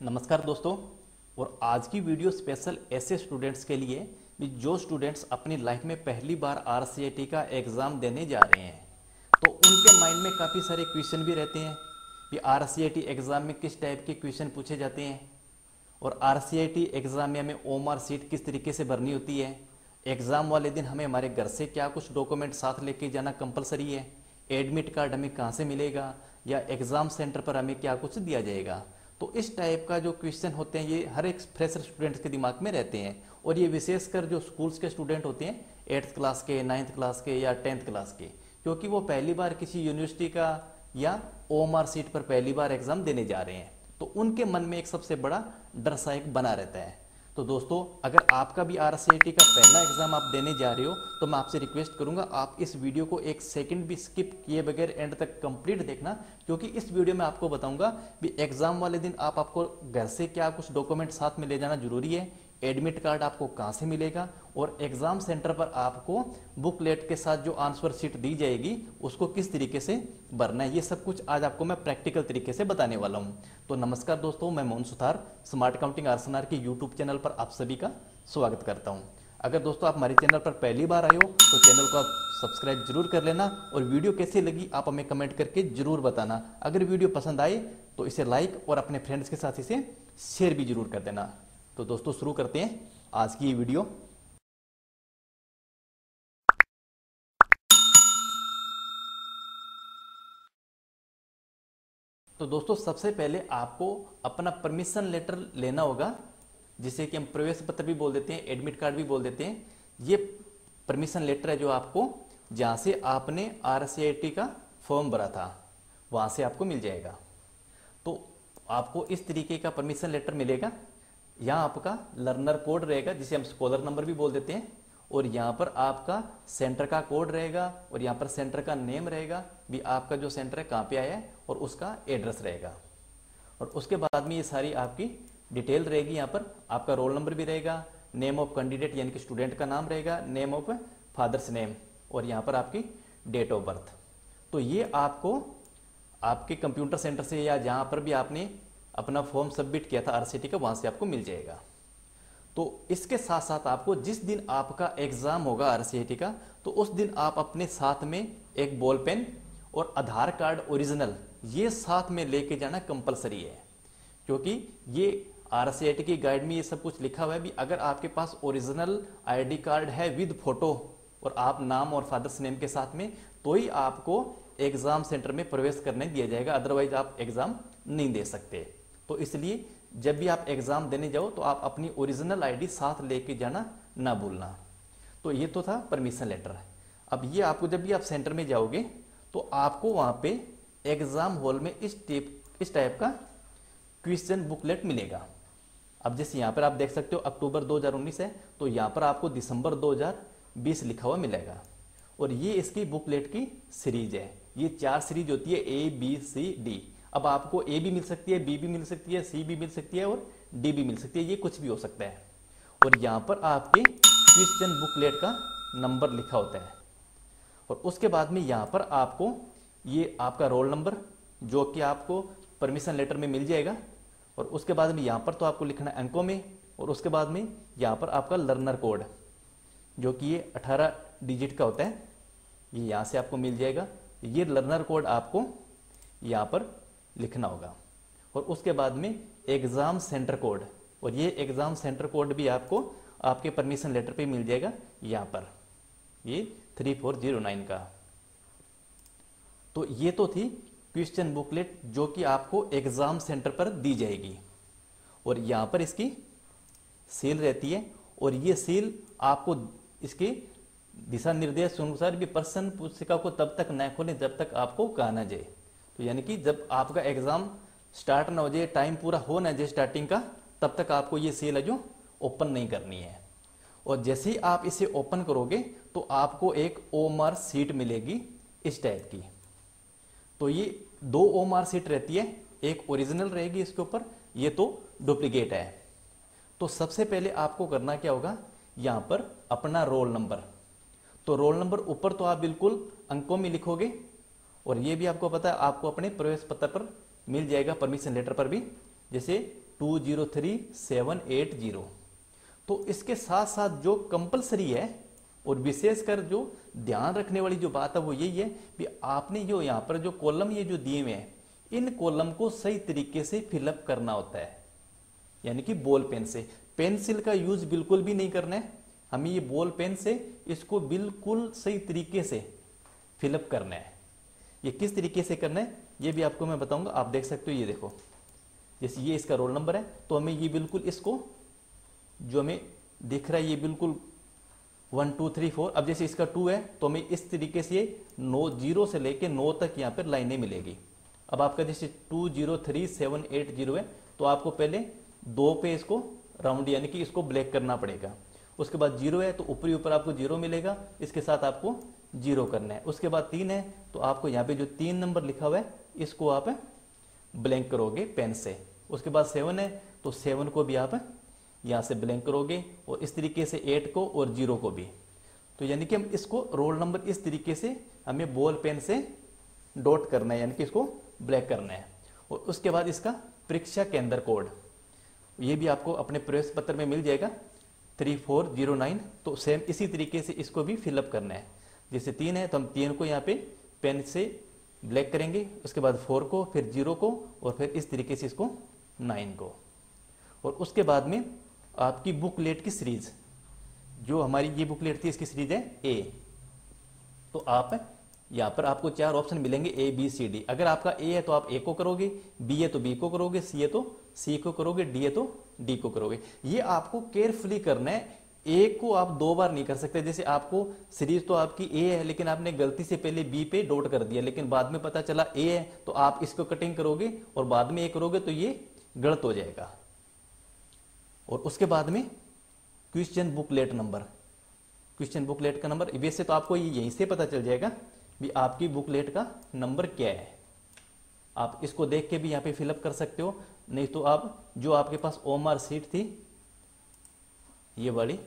नमस्कार दोस्तों, और आज की वीडियो स्पेशल ऐसे स्टूडेंट्स के लिए भी जो स्टूडेंट्स अपनी लाइफ में पहली बार आर का एग्ज़ाम देने जा रहे हैं। तो उनके माइंड में काफ़ी सारे क्वेश्चन भी रहते हैं कि आर एग्ज़ाम में किस टाइप के क्वेश्चन पूछे जाते हैं और आर एग्ज़ाम में हमें ओम मार सीट किस तरीके से भरनी होती है। एग्ज़ाम वाले दिन हमें हमारे घर से क्या कुछ डॉक्यूमेंट साथ लेके जाना कंपलसरी है? एडमिट कार्ड हमें कहाँ से मिलेगा? या एग्ज़ाम सेंटर पर हमें क्या कुछ दिया जाएगा? तो इस टाइप का जो क्वेश्चन होते हैं, ये हर एक फ्रेशर स्टूडेंट्स के दिमाग में रहते हैं। और ये विशेषकर जो स्कूल्स के स्टूडेंट होते हैं एट्थ क्लास के नाइन्थ क्लास के या टेंथ क्लास के, क्योंकि वो पहली बार किसी यूनिवर्सिटी का या ओमआर सीट पर पहली बार एग्ज़ाम देने जा रहे हैं। तो उनके मन में एक सबसे बड़ा डर सा एक बना रहता है। तो दोस्तों, अगर आपका भी आर का पहला एग्ज़ाम आप देने जा रहे हो तो मैं आपसे रिक्वेस्ट करूँगा, आप इस वीडियो को एक सेकंड भी स्किप किए बगैर एंड तक कंप्लीट देखना, क्योंकि इस वीडियो में आपको बताऊँगा भी एग्ज़ाम वाले दिन आप आपको घर से क्या कुछ डॉक्यूमेंट साथ में ले जाना ज़रूरी है एडमिट कार्ड आपको कहाँ से मिलेगा? और एग्ज़ाम सेंटर पर आपको बुकलेट के साथ जो आंसर शीट दी जाएगी, उसको किस तरीके से भरना है? ये सब कुछ आज आपको मैं प्रैक्टिकल तरीके से बताने वाला हूँ। तो नमस्कार दोस्तों, मैं मोहन सुथार स्मार्ट काउंटिंग आरसनार के यूट्यूब चैनल पर आप सभी का स्वागत करता हूँ। अगर दोस्तों आप हमारे चैनल पर पहली बार आए हो तो चैनल को आप सब्सक्राइब ज़रूर कर लेना और वीडियो कैसी लगी, आप हमें कमेंट करके ज़रूर बताना। अगर वीडियो पसंद आए तो इसे लाइक और अपने फ्रेंड्स के साथ इसे शेयर भी ज़रूर कर देना। तो दोस्तों, शुरू करते हैं आज की ये वीडियो। तो दोस्तों, सबसे पहले आपको अपना परमिशन लेटर लेना होगा, जिसे कि हम प्रवेश पत्र भी बोल देते हैं एडमिट कार्ड भी बोल देते हैं। ये परमिशन लेटर है जो आपको, जहाँ से आपने आर का फॉर्म भरा था, वहाँ से आपको मिल जाएगा। तो आपको इस तरीके का परमिशन लेटर मिलेगा। यहाँ आपका लर्नर कोड रहेगा, जिसे हम स्कॉलर नंबर भी बोल देते हैं, और यहाँ पर आपका सेंटर का कोड रहेगा, और यहाँ पर सेंटर का नेम रहेगा, भी आपका जो सेंटर है, कहाँ पे आया है, और उसका एड्रेस रहेगा। और उसके बाद में ये सारी आपकी डिटेल रहेगी यहाँ पर, आपका रोल नंबर भी रहेगा नेम ऑफ़ कैंडिडेट यानी कि स्टूडेंट का नाम रहेगा नेम ऑफ़ फादर्स नेम और यहाँ पर आपकी डेट ऑफ़ बर्थ तो ये आपको, आपके कंप्यूटर सेंटर से या जहाँ पर भी आपने अपना फॉर्म सबमिट किया था आरसीटी का, वहाँ से आपको मिल जाएगा। तो इसके साथ साथ आपको जिस दिन आपका एग्ज़ाम होगा आरसीटी का तो उस दिन आप अपने साथ में एक बॉल पेन और आधार कार्ड ओरिजिनल, ये साथ में लेके जाना कंपलसरी है। क्योंकि ये आर की गाइड में ये सब कुछ लिखा हुआ है भी, अगर आपके पास ओरिजिनल आईडी कार्ड है विद फ़ोटो और आप नाम और फादर्स नेम के साथ में तो ही आपको एग्ज़ाम सेंटर में प्रवेश करने दिया जाएगा, अदरवाइज़ आप एग्ज़ाम नहीं दे सकते। तो इसलिए जब भी आप एग्ज़ाम देने जाओ तो आप अपनी ओरिजिनल आईडी साथ लेके जाना, ना भूलना। तो ये तो था परमिशन लेटर अब ये आपको जब भी आप सेंटर में जाओगे तो आपको वहाँ पे एग्ज़ाम हॉल में इस टेप इस टाइप का क्वेश्चन बुकलेट मिलेगा। अब जैसे यहाँ पर आप देख सकते हो, अक्टूबर 2019 है तो यहाँ पर आपको दिसंबर 2020 लिखा हुआ मिलेगा। और ये इसकी बुकलेट की सीरीज़ है। ये चार सीरीज़ होती है ए बी सी डी अब आपको ए भी मिल सकती है बी भी मिल सकती है सी भी मिल सकती है और डी भी मिल सकती है, ये कुछ भी हो सकता है। और यहाँ पर आपके क्वेश्चन बुकलेट का नंबर लिखा होता है। और उसके बाद में यहाँ पर आपको ये आपका रोल नंबर जो कि आपको परमिशन लेटर में मिल जाएगा। और उसके बाद में यहाँ पर तो आपको लिखना है अंकों में, और उसके बाद में यहाँ पर आपका लर्नर कोड जो कि ये 18 डिजिट का होता है। ये यहाँ से आपको मिल जाएगा। ये लर्नर कोड आपको यहाँ पर लिखना होगा। और उसके बाद में एग्ज़ाम सेंटर कोड और ये एग्ज़ाम सेंटर कोड भी आपको, आपके परमिशन लेटर पे मिल जाएगा यहाँ पर। ये थ्री फोर ज़ीरो नाइन का। तो ये तो थी क्वेश्चन बुकलेट जो कि आपको एग्ज़ाम सेंटर पर दी जाएगी। और यहाँ पर इसकी सील रहती है। और ये सील आपको इसके दिशा निर्देश अनुसार भी पर्सन पुस्तिका को तब तक न खोले जब तक आपको कहा ना जाए। तो यानी कि जब आपका एग्ज़ाम स्टार्ट ना हो जाए टाइम पूरा हो ना जाए स्टार्टिंग का, तब तक आपको ये सेल है जो ओपन नहीं करनी है। और जैसे ही आप इसे ओपन करोगे तो आपको एक ओमआर सीट मिलेगी इस टाइप की। तो ये दो ओमआर सीट रहती है, एक ओरिजिनल रहेगी इसके ऊपर, ये तो डुप्लीकेट है। तो सबसे पहले आपको करना क्या होगा, यहाँ पर अपना रोल नंबर तो रोल नंबर ऊपर तो आप बिल्कुल अंकों में लिखोगे और ये भी आपको पता है, आपको अपने प्रवेश पत्र पर मिल जाएगा परमिशन लेटर पर भी, जैसे two zero three seven eight zero तो इसके साथ साथ जो कंपलसरी है और विशेषकर जो ध्यान रखने वाली जो बात है, वो यही है कि आपने जो यहाँ पर जो कॉलम ये जो दिए हुए हैं, इन कॉलम को सही तरीके से फिलअप करना होता है। यानी कि बॉल पेन से। पेंसिल का यूज़ बिल्कुल भी नहीं करना है। हमें ये बॉल पेन से इसको बिल्कुल सही तरीके से फिलअप करना है। ये किस तरीके से करना है, ये भी आपको मैं बताऊँगा। आप देख सकते हो, ये देखो। जैसे ये इसका रोल नंबर है तो हमें ये बिल्कुल इसको, जो हमें दिख रहा है, ये बिल्कुल वन टू थ्री फोर अब जैसे इसका टू है तो हमें इस तरीके से नौ, ज़ीरो से लेके नौ तक यहाँ पर लाइनें मिलेगी। अब आपका जैसे two zero three seven eight zero है तो आपको पहले दो पे इसको राउंड यानी कि इसको ब्लैक करना पड़ेगा। उसके बाद ज़ीरो है तो ऊपरी ऊपर आपको ज़ीरो मिलेगा। इसके साथ आपको ज़ीरो करना है। उसके बाद तीन है तो आपको यहाँ पे जो तीन नंबर लिखा हुआ है, इसको आप ब्लैंक करोगे पेन से। उसके बाद सेवन है तो सेवन को भी आप यहाँ से ब्लैंक करोगे और इस तरीके से एट को और ज़ीरो को भी। तो यानी कि हम इसको रोल नंबर इस तरीके से हमें बॉल पेन से डॉट करना है, यानी कि इसको ब्लैक करना है। और उसके बाद इसका परीक्षा केंद्र कोड ये भी आपको अपने प्रवेश पत्र में मिल जाएगा थ्री फोर ज़ीरो नाइन तो सेम इसी तरीके से इसको भी फिलअप करना है। जैसे तीन है तो हम तीन को यहाँ पे पेन से ब्लैक करेंगे, उसके बाद फोर को, फिर ज़ीरो को, और फिर इस तरीके से इसको नाइन को। और उसके बाद में आपकी बुकलेट की सीरीज़ जो हमारी ये बुकलेट थी, इसकी सीरीज़ है ए तो आप यहाँ पर आपको चार ऑप्शन मिलेंगे ए बी सी डी अगर आपका ए है तो आप ए को करोगे बी है तो बी को करोगे सी है तो सी को करोगे डी है तो डी को करोगे। ये आपको केयरफुली करना है ए को आप दो बार नहीं कर सकते। जैसे आपको सीरीज़ तो आपकी ए है, लेकिन आपने गलती से पहले बी पे डॉट कर दिया, लेकिन बाद में पता चला ए है तो आप इसको कटिंग करोगे और बाद में ए करोगे तो ये गलत हो जाएगा। और उसके बाद में question booklet number. Question booklet का नंबर, वैसे तो आपको यहीं से पता चल जाएगा भी आपकी बुकलेट का नंबर क्या है। आप इसको देख के भी यहाँ पे फिलअप कर सकते हो। नहीं तो आप, जो आपके पास ओमआर सीट थी, ये वाली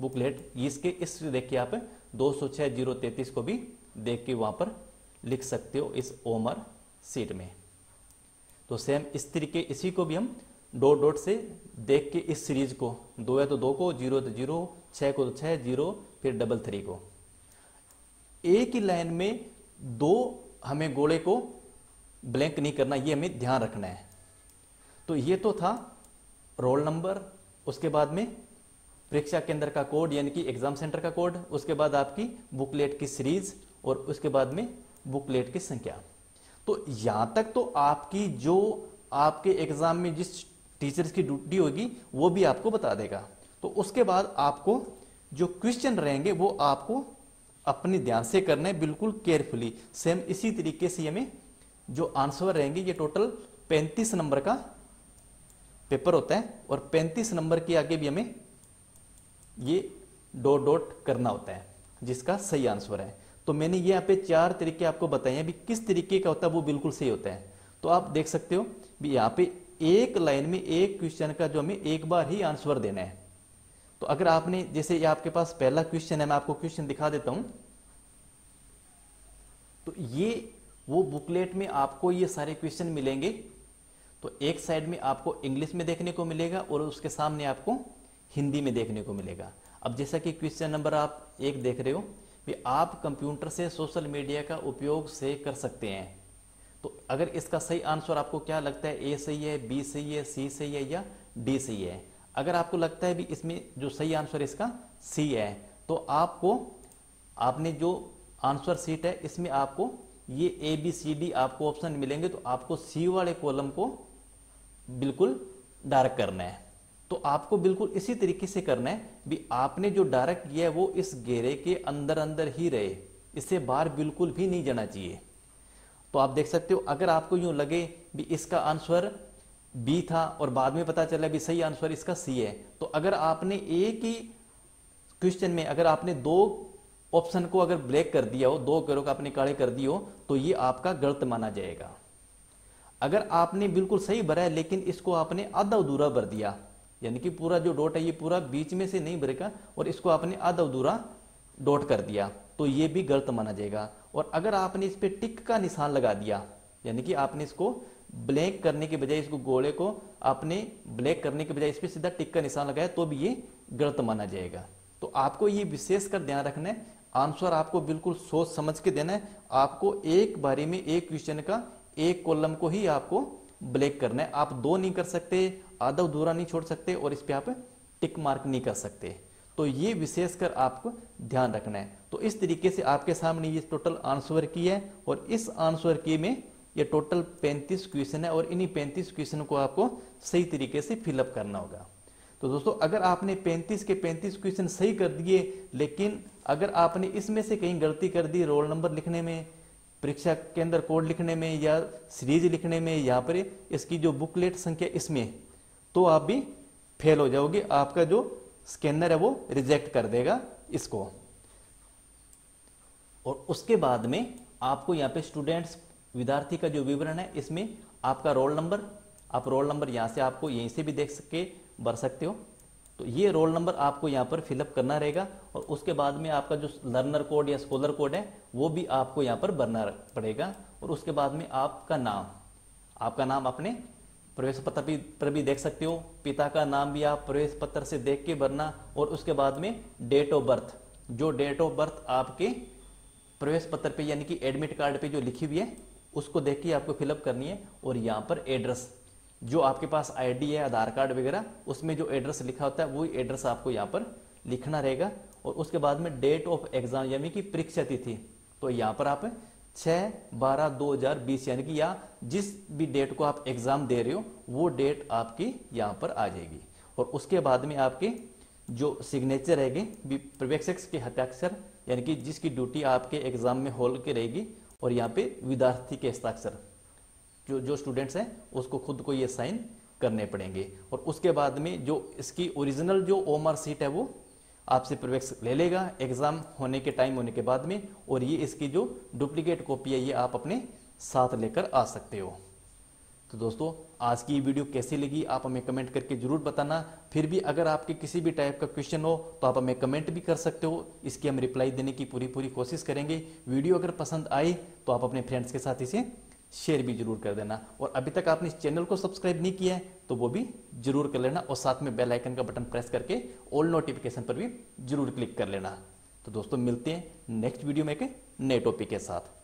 बुकलेट, इसके इस देख के आप, दो सौ छह ज़ीरो तैतीस को भी देख के वहाँ पर लिख सकते हो इस ओमर सीट में। तो सेम इस तरीके, इसी को भी हम डॉट डॉट से देख के इस सीरीज़ को, दो है तो दो को, ज़ीरो तो ज़ीरो, छह को तो छह, ज़ीरो, फिर डबल थ्री को। एक ही लाइन में दो हमें गोले को ब्लैंक नहीं करना, ये हमें ध्यान रखना है। तो ये तो था रोल नंबर, उसके बाद में परीक्षा केंद्र का कोड, यानी कि एग्ज़ाम सेंटर का कोड, उसके बाद आपकी बुकलेट की सीरीज़ और उसके बाद में बुकलेट की संख्या। तो यहाँ तक तो आपकी जो आपके एग्ज़ाम में जिस टीचर्स की ड्यूटी होगी, वो भी आपको बता देगा। तो उसके बाद आपको जो क्वेश्चन रहेंगे, वो आपको अपने ध्यान से करना है, बिल्कुल केयरफुली सेम इसी तरीके से हमें जो आंसर रहेंगे, ये टोटल 35 नंबर का पेपर होता है और 35 नंबर के आगे भी हमें ये डॉट डॉट करना होता है, जिसका सही आंसर है। तो मैंने ये यहाँ पे चार तरीके आपको बताए हैं भी किस तरीके का होता है वो बिल्कुल सही होता है। तो आप देख सकते हो भी यहाँ पे एक लाइन में एक क्वेश्चन का जो हमें एक बार ही आंसर देना है। तो अगर आपने, जैसे ये आपके पास पहला क्वेश्चन है, मैं आपको क्वेश्चन दिखा देता हूँ। तो ये, वो बुकलेट में आपको ये सारे क्वेश्चन मिलेंगे। तो एक साइड में आपको इंग्लिश में देखने को मिलेगा और उसके सामने आपको हिंदी में देखने को मिलेगा। अब जैसा कि क्वेश्चन नंबर आप एक देख रहे हो कि आप कंप्यूटर से सोशल मीडिया का उपयोग से कर सकते हैं। तो अगर इसका सही आंसर आपको क्या लगता है? ए सही है बी सही है सी सही है या डी सही है? अगर आपको लगता है भी इसमें जो सही आंसर इसका सी है। तो आपको, आपने जो आंसर सीट है, इसमें आपको ये ए बी सी डी आपको ऑप्शन मिलेंगे तो आपको सी वाले कॉलम को बिल्कुल डार्क करना है। तो आपको बिल्कुल इसी तरीके से करना है भी आपने जो डायरेक्ट किया है वो इस घेरे के अंदर अंदर ही रहे। इससे बाहर बिल्कुल भी नहीं जाना चाहिए। तो आप देख सकते हो, अगर आपको यूँ लगे भी इसका आंसर बी था और बाद में पता चला भी सही आंसर इसका सी है तो अगर आपने एक ही क्वेश्चन में, अगर आपने दो ऑप्शन को अगर ब्लैक कर दिया हो, दो करो का आपने काले कर दिए हो तो ये आपका गलत माना जाएगा। अगर आपने बिल्कुल सही भरा है, लेकिन इसको आपने आधा अधूरा भर दिया यानी कि पूरा जो डॉट है, ये पूरा बीच में से नहीं भरेगा और इसको आपने आधा अधूरा डॉट कर दिया तो ये भी गलत माना जाएगा। और अगर आपने इस पर टिक का निशान लगा दिया, यानी कि आपने इसको ब्लैक करने के बजाय इसको गोले को आपने ब्लैक करने के बजाय इस पर सीधा टिक का निशान लगाया तो भी ये गलत माना जाएगा। तो आपको ये विशेष कर ध्यान रखना है। आंसर आपको बिल्कुल सोच समझ के देना है। आपको एक बारी में, एक क्वेश्चन का, एक कॉलम को ही आपको ब्लैक करना है। आप दो नहीं कर सकते, आधा अधूरा नहीं छोड़ सकते और इस पर आप टिक मार्क नहीं कर सकते। तो ये विशेषकर आपको ध्यान रखना है। तो इस तरीके से आपके सामने ये टोटल आंसर की है और इस आंसर की में ये टोटल 35 क्वेश्चन है और इन्हीं 35 क्वेश्चन को आपको सही तरीके से फिलअप करना होगा। तो दोस्तों, अगर आपने 35 के 35 क्वेश्चन सही कर दिए, लेकिन अगर आपने इसमें से कहीं गलती कर दी रोल नंबर लिखने में परीक्षा के अंदर कोड लिखने में या सीरीज़ लिखने में यहाँ पर इसकी जो बुकलेट संख्या इसमें तो आप भी फेल हो जाओगे। आपका जो स्कैनर है वो रिजेक्ट कर देगा इसको। और उसके बाद में आपको यहाँ पे स्टूडेंट्स, विद्यार्थी का जो विवरण है, इसमें आपका रोल नंबर, आप रोल नंबर यहाँ से आपको यहीं से भी देख सके, भर सकते हो। तो ये रोल नंबर आपको यहाँ पर फिलअप करना रहेगा और उसके बाद में आपका जो लर्नर कोड या स्कॉलर कोड है, वो भी आपको यहाँ पर भरना पड़ेगा और उसके बाद में आपका नाम आपका नाम अपने प्रवेश पत्र भी, पर भी देख सकते हो। पिता का नाम भी आप प्रवेश पत्र से देख के भरना और उसके बाद में डेट ऑफ़ बर्थ जो डेट ऑफ़ बर्थ आपके प्रवेश पत्र पे यानी कि एडमिट कार्ड पे जो लिखी हुई है, उसको देख के आपको फिलअप करनी है और यहाँ पर एड्रेस जो आपके पास आईडी है, आधार कार्ड वगैरह, उसमें जो एड्रेस लिखा होता है, वही एड्रेस आपको यहाँ पर लिखना रहेगा। और उसके बाद में डेट ऑफ़ एग्ज़ाम यानी कि परीक्षा तिथि। तो यहाँ पर आप छः बारह दो हज़ार बीस, यानी कि या जिस भी डेट को आप एग्ज़ाम दे रहे हो, वो डेट आपकी यहाँ पर आ जाएगी। और उसके बाद में आपके जो सिग्नेचर रहेगी पर्यवेक्षक के हस्ताक्षर, यानी कि जिसकी ड्यूटी आपके एग्ज़ाम में होल के रहेगी, और यहाँ पे विद्यार्थी के हस्ताक्षर। जो जो स्टूडेंट्स हैं, उसको खुद को ये साइन करने पड़ेंगे। और उसके बाद में जो इसकी ओरिजिनल जो ओमर सीट है वो आपसे प्रवेश ले लेगा। एग्ज़ाम होने के टाइम होने के बाद में और ये इसकी जो डुप्लीकेट कॉपी है, ये आप अपने साथ लेकर आ सकते हो। तो दोस्तों, आज की वीडियो कैसी लगी, आप हमें कमेंट करके ज़रूर बताना। फिर भी अगर आपके किसी भी टाइप का क्वेश्चन हो तो आप हमें कमेंट भी कर सकते हो। इसकी हम रिप्लाई देने की पूरी पूरी कोशिश करेंगे। वीडियो अगर पसंद आई तो आप अपने फ्रेंड्स के साथ इसे शेयर भी ज़रूर कर देना। और अभी तक आपने इस चैनल को सब्सक्राइब नहीं किया है तो वो भी ज़रूर कर लेना और साथ में बेल आइकन का बटन प्रेस करके ऑल नोटिफिकेशन पर भी ज़रूर क्लिक कर लेना। तो दोस्तों, मिलते हैं नेक्स्ट वीडियो में एक नए टॉपिक के साथ।